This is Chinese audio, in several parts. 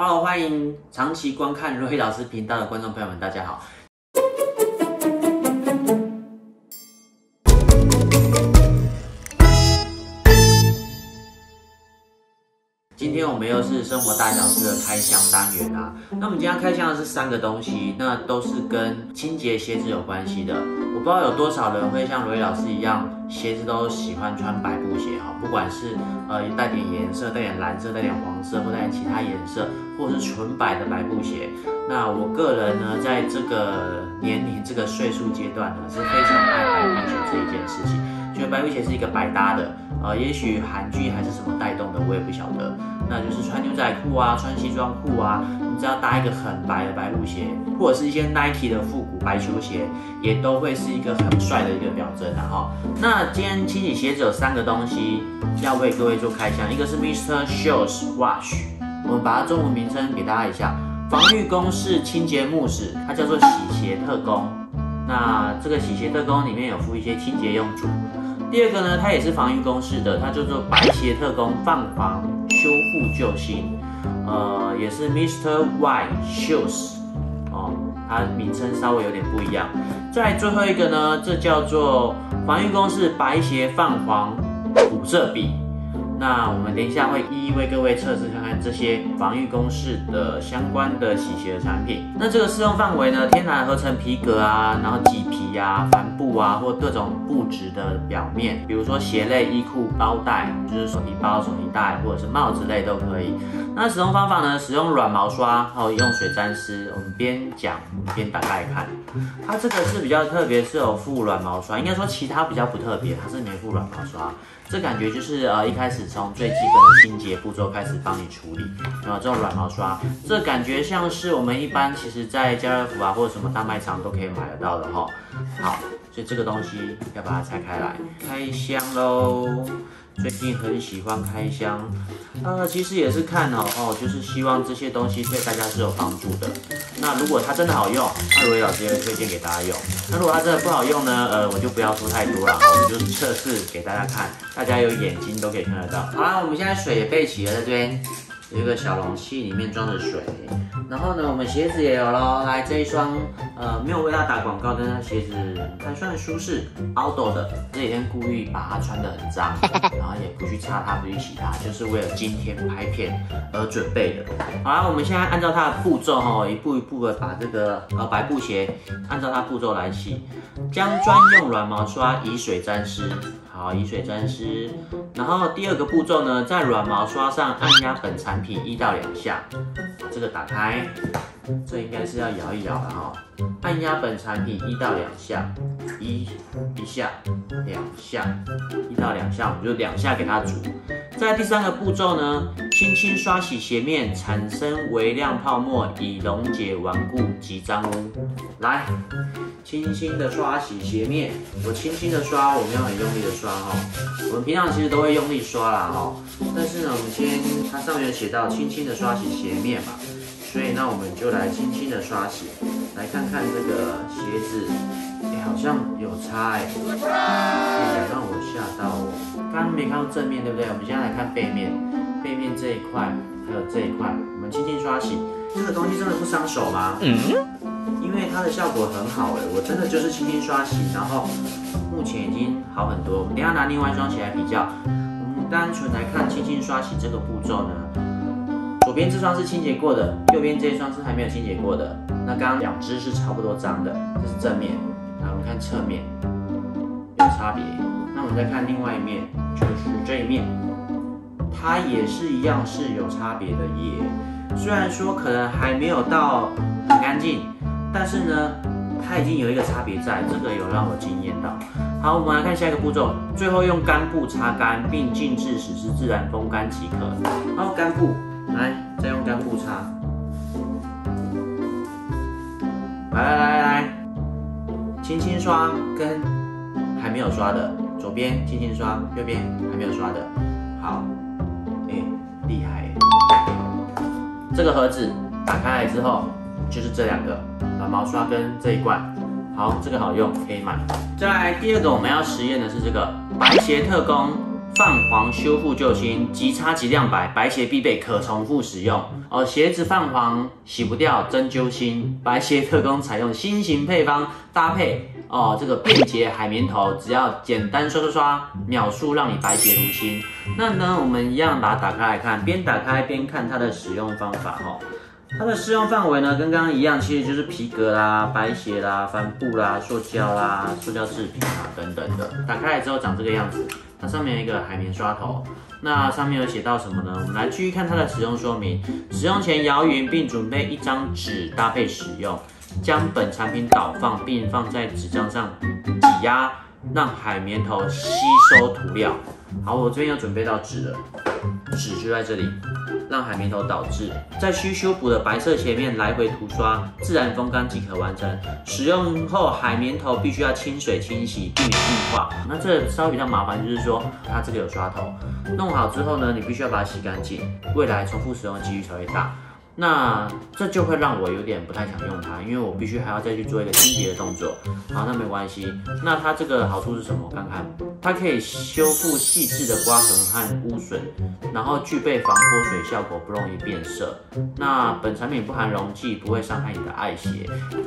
Hello，欢迎长期观看瑞老师频道的观众朋友们，大家好。今天我们又是生活大小事的开箱单元啊。那我们今天开箱的是三个东西，那都是跟清洁鞋子有关系的。我不知道有多少人会像罗毅老师一样，鞋子都喜欢穿白布鞋哈，不管是呃带点颜色、带点蓝色、带点黄色，或带点其他颜色，或者是纯白的白布鞋。那我个人呢，在这个年龄、这个岁数阶段呢，是非常爱白布鞋这一件事情，觉得白布鞋是一个百搭的。呃，也许韩剧还是什么带动的，我也不晓得。那就是穿牛仔裤啊，穿西装裤啊，你只要搭一个很白的白布鞋，或者是一些 Nike 的复古白球鞋，也都会是一个很帅的一个表征的哈。那今天清洗鞋子有三个东西要为各位做开箱，一个是 Mr. Shoes Wash，我们把它中文名称给大家一下，防御公式清洁慕斯，它叫做洗鞋特工。那这个洗鞋特工里面有附一些清洁用具。第二个呢，它也是防御公式的，它叫做白鞋特工泛黄修复救星，呃，也是 Mr. White Shoes，哦，它名称稍微有点不一样。再最后一个呢，这叫做防御公式白鞋泛黄补色笔。那我们等一下会一一为各位测试看看这些防御公式的相关的洗鞋的产品。那这个适用范围呢，天然合成皮革啊，然后麂皮呀、帆布啊，或各种布质的表面，比如说鞋类、衣裤、包带，就是手提包、手提袋或者是帽子类都可以。那使用方法呢，使用软毛刷，然后用水沾湿。我们边讲边打开看，它这个是比较特别，是有附软毛刷，应该说其他比较不特别，它是没附软毛刷。这感觉就是呃一开始从最基本的清洁步骤开始帮你处理，然后这种软毛刷，这感觉像是我们一般其实在家乐福啊或者什么大卖场都可以买得到的哈。好，所以这个东西要把它拆开来，开箱喽。最近很喜欢开箱，呃，其实也是看哦哦，就是希望这些东西对大家是有帮助的。那如果它真的好用，那罗伟老师也会推荐给大家用。那如果它真的不好用呢？呃，我就不要说太多了，我们就测试给大家看，大家有眼睛都可以看得到。好了，我们现在水也备齐了，在这边。有一个小容器，里面装着水。然后呢，我们鞋子也有喽。来，这一双，呃，没有为它打广告，但是鞋子还算舒适，outdoor 的。这几天故意把它穿得很脏，然后也不去擦它，不去洗它，就是为了今天拍片而准备的。好了，我们现在按照它的步骤哈，一步一步的把这个呃白布鞋按照它步骤来洗，将专用软毛刷以水沾湿。好，以水沾湿。然后第二个步骤呢，在软毛刷上按压本产品一到两下，把这个打开，这应该是要摇一摇的哈。按压本产品一到两下，一一下，两下，一到两下，我们就两下给它煮。在第三个步骤呢，轻轻刷洗鞋面，产生微量泡沫，以溶解顽固及脏污。来。轻轻的刷洗鞋面，我轻轻的刷，我没有很用力的刷哈。我们平常其实都会用力刷啦哈，但是呢，我们先它上面有写到轻轻的刷洗鞋面嘛，所以那我们就来轻轻的刷洗，来看看这个鞋子，好像有差哎，哎，让我吓到哦。刚刚没看到正面对不对？我们现在来看背面，背面这一块还有这一块，我们轻轻刷洗，这个东西真的不伤手吗？嗯。因为它的效果很好哎，我真的就是轻轻刷洗，然后目前已经好很多。我们等下拿另外一双起来比较。我们单纯来看轻轻刷洗这个步骤呢，左边这双是清洁过的，右边这一双是还没有清洁过的。那刚刚两只是差不多脏的，这是正面。看侧面有差别。那我们再看另外一面，就是这一面，它也是一样是有差别的耶。虽然说可能还没有到很干净。但是呢，它已经有一个差别在，这个有让我惊艳到。好，我们来看下一个步骤，最后用干布擦干，并静置使之自然风干即可。好，干布，来，再用干布擦。来来来来，轻轻刷跟还没有刷的，左边轻轻刷，右边还没有刷的。好，哎，厉害。这个盒子打开来之后，就是这两个。软毛刷跟这一罐，好，这个好用，可以买。再来第二个我们要实验的是这个白鞋特工泛黄修复救星，即擦即亮白，白鞋必备，可重复使用。哦，鞋子泛黄洗不掉，真揪心。白鞋特工采用新型配方搭配哦，这个便捷海绵头，只要简单刷刷刷，秒速让你白鞋如新。那呢，我们一样把它打开来看，边打开边看它的使用方法哈。它的适用范围呢，跟刚刚一样，其实就是皮革啦、白鞋啦、帆布啦、塑胶啦、塑胶制品啊等等的。打开来之后长这个样子，它上面有一个海绵刷头，那上面有写到什么呢？我们来继续看它的使用说明。使用前摇匀，并准备一张纸搭配使用，将本产品倒放，并放在纸张上挤压，让海绵头吸收涂料。好，我这边有准备到纸了，纸就在这里。让海绵头导致在需修补的白色鞋面来回涂刷，自然风干即可完成。使用后海绵头必须要清水清洗，避免硬化。那这稍微比较麻烦，就是说它这个有刷头，弄好之后呢，你必须要把它洗干净，未来重复使用的几率才会大。那这就会让我有点不太想用它，因为我必须还要再去做一个清洁的动作。好，那没关系。那它这个好处是什么？我看看，它可以修复细致的刮痕和污损，然后具备防泼水效果，不容易变色。那本产品不含溶剂，不会伤害你的爱鞋。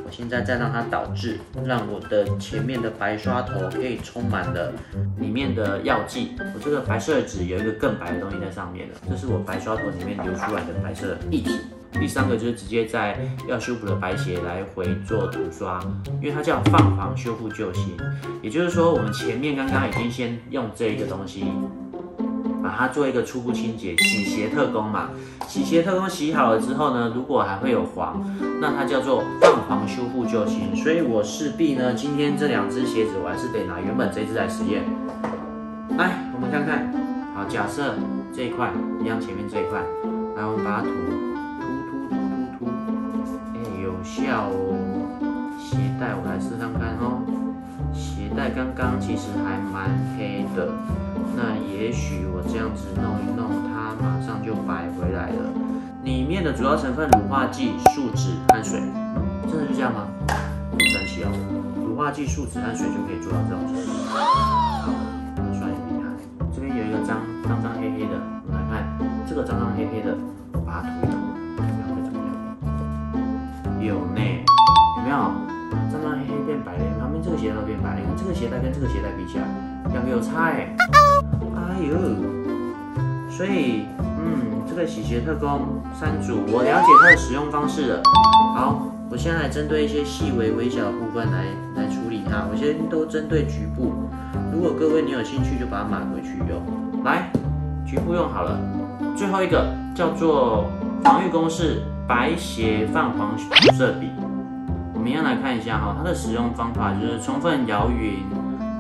我现在再让它导致，让我的前面的白刷头可以充满了里面的药剂。我这个白色的纸有一个更白的东西在上面了，这是我白刷头里面流出来的白色液体。第三个就是直接在要修补的白鞋来回做涂刷，因为它叫泛黄修复救星，也就是说我们前面刚刚已经先用这一个东西，把它做一个初步清洁，洗鞋特工嘛，洗鞋特工洗好了之后呢，如果还会有黄，那它叫做泛黄修复救星，所以我势必呢，今天这两只鞋子我还是得拿原本这只来实验。来，我们看看，好，假设这一块一样，前面这一块，来我们把它涂。效哦，鞋带我来试看看哦。鞋带刚刚其实还蛮黑的，那也许我这样子弄一弄，它马上就白回来了。里面的主要成分乳化剂、树脂和水，真的就这样吗？很神奇哦，乳化剂、树脂和水就可以做到这种程度。好，刷也厉害。这边有一个脏脏脏黑黑的，我们来看这个脏脏黑黑的，我把它涂一涂。鞋带变白。你看这个鞋带跟这个鞋带比起来，两个有差哎。哎呦，所以，嗯，这个洗鞋特工三组，我了解它的使用方式了。好，我先来针对一些细微微小的部分来来处理它。我先都针对局部，如果各位你有兴趣，就把它买回去用。来，局部用好了，最后一个叫做防御公式。白鞋泛黄涂色笔，我们要来看一下哈，它的使用方法就是充分摇匀，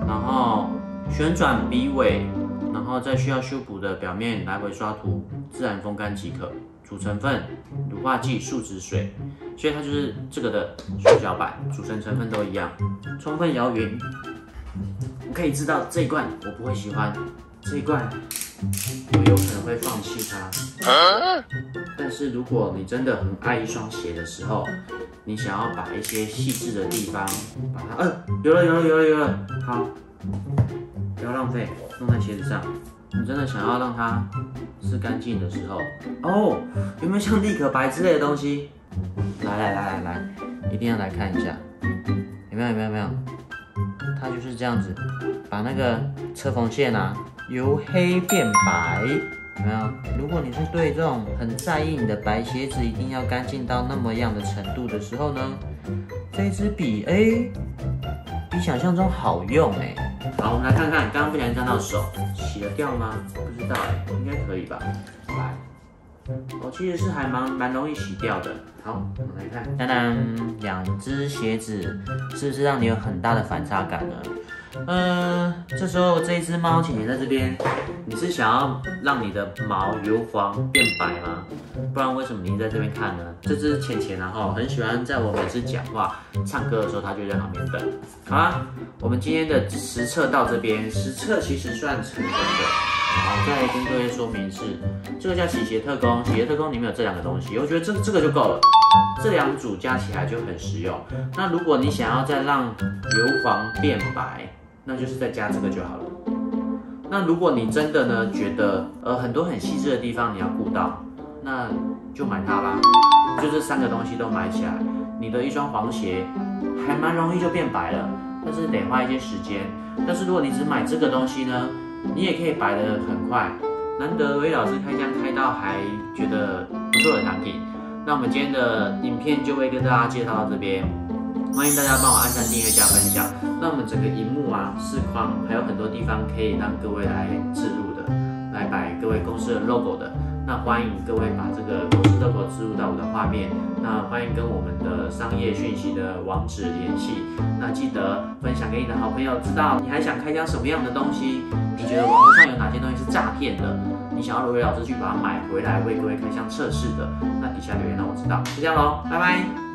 然后旋转笔尾，然后在需要修补的表面来回刷涂，自然风干即可。主成分乳化剂、树脂水，所以它就是这个的缩小版，组成成分都一样。充分摇匀，我可以知道这一罐我不会喜欢，这一罐。我有可能会放弃它，但是如果你真的很爱一双鞋的时候，你想要把一些细致的地方把它，嗯，有了有了有了有了，好，不要浪费，弄在鞋子上。你真的想要让它是干净的时候，哦，有没有像立可白之类的东西？来来来来来，一定要来看一下，有没有有没有有没有？它就是这样子，把那个车缝线啊。由黑变白，有没有？如果你是对这种很在意你的白鞋子一定要干净到那么样的程度的时候呢，这支笔哎，比想象中好用哎。好，我们来看看，刚刚不小心沾到手，洗得掉吗？不知道哎，应该可以吧。来，我其实是还蛮蛮容易洗掉的。好，我们来看，当当，两只鞋子是不是让你有很大的反差感呢？嗯，这时候这一只猫浅浅在这边，你是想要让你的毛由黄变白吗？不然为什么你在这边看呢？这只浅浅然后很喜欢在我每次讲话、唱歌的时候，它就在旁边等。好啦，我们今天的实测到这边，实测其实算成功的。好，再跟各位说明是，这个叫洗鞋特工，洗鞋特工里面有这两个东西，我觉得这这个就够了。这两组加起来就很实用。那如果你想要再让油黄变白，那就是再加这个就好了。那如果你真的呢觉得呃很多很细致的地方你要顾到，那就买它吧。就这三个东西都买起来，你的一双黄鞋还蛮容易就变白了，但是得花一些时间。但是如果你只买这个东西呢，你也可以白的很快。难得韦老师开箱开到还觉得不错的产品，那我们今天的影片就会跟大家介绍到这边。欢迎大家帮我按下订阅加分享。那我们整个荧幕啊，视框还有很多地方可以让各位来置入的，来摆各位公司的 logo 的。那欢迎各位把这个公司 logo 植入到我的画面。那欢迎跟我们的商业讯息的网址联系。那记得分享给你的好朋友知道。你还想开箱什么样的东西？你觉得网络上有哪些东西是诈骗的？你想要罗伟老师去把它买回来为各位开箱测试的？那底下留言让我知道。就这样喽，拜拜。